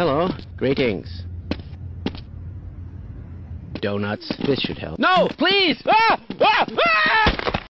Hello. Greetings. Donuts. This should help. No, please! Ah! Ah! Ah!